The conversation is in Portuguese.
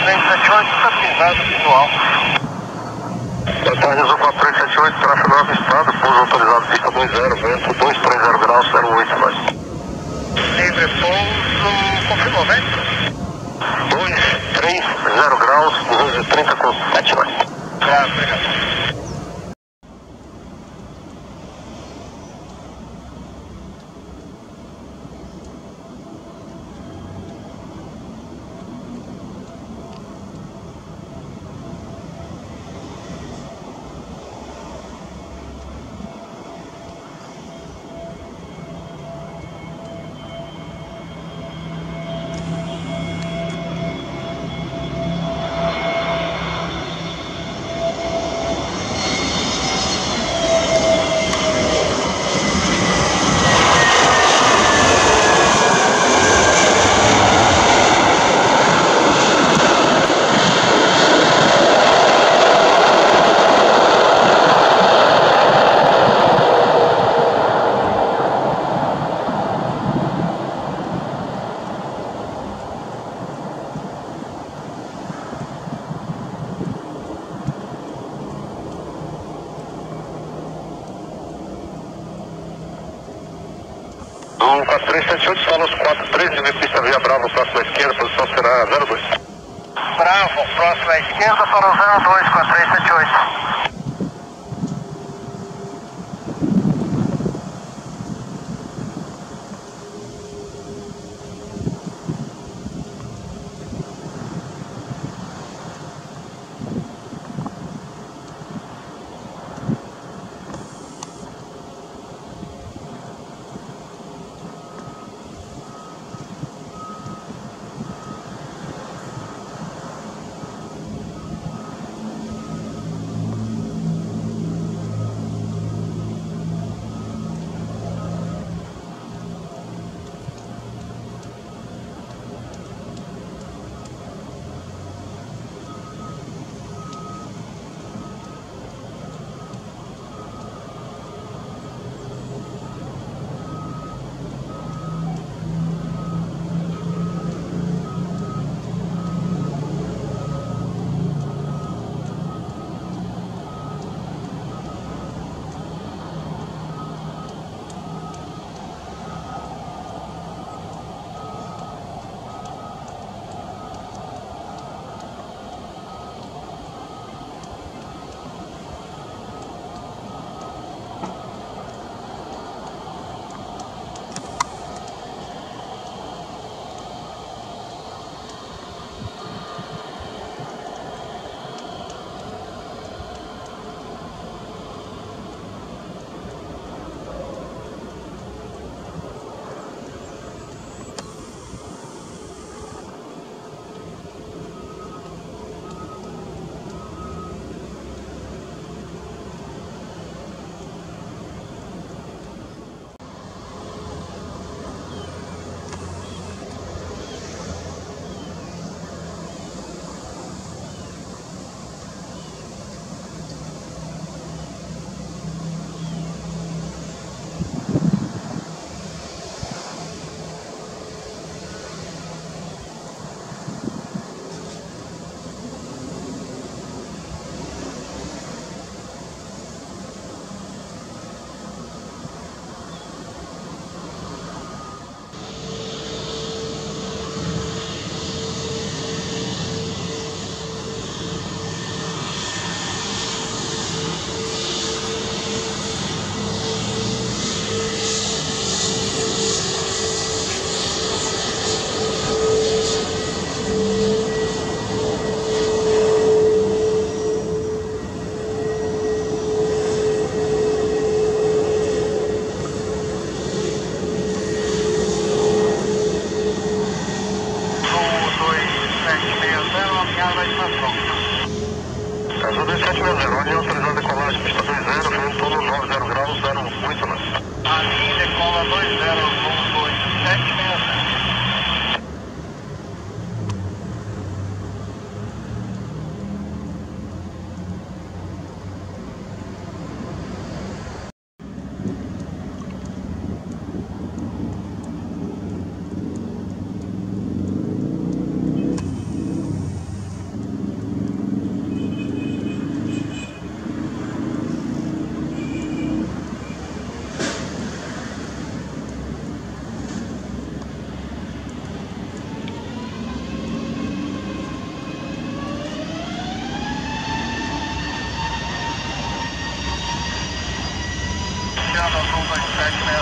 4378, está pisado visual. Boa tarde, Azul 4378, tráfego no avistado, pouso autorizado, pista 20, vento 230 graus, 08, Do 4378, solos 413, vem pista via Bravo, próxima esquerda, posição será 02. Bravo, próxima à esquerda para o 02, 4378. Azul 2760, ordem autorizada decolagem, pista 20, vento todo 90 graus, 08 mais. A linha decola 20, voo 2, 760. back to